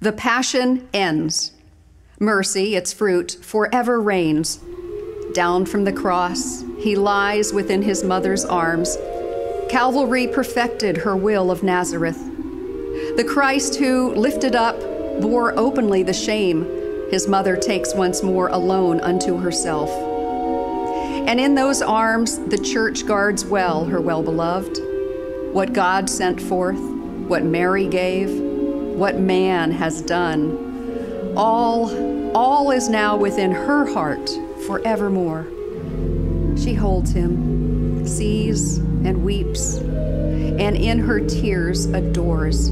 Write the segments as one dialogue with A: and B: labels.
A: The passion ends. Mercy, its fruit, forever reigns. Down from the cross, he lies within his mother's arms. Calvary perfected her will of Nazareth. The Christ who, lifted up, bore openly the shame his mother takes once more alone unto herself. And in those arms, the church guards well her well beloved. What God sent forth, what Mary gave, what man has done, all, all is now within her heart forevermore. She holds him, sees and weeps, and in her tears adores.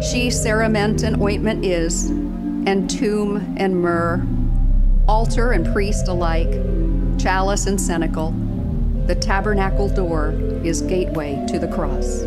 A: She cerement and ointment is, and tomb and myrrh, altar and priest alike, chalice and cenacle. The tabernacle door is gateway to the cross.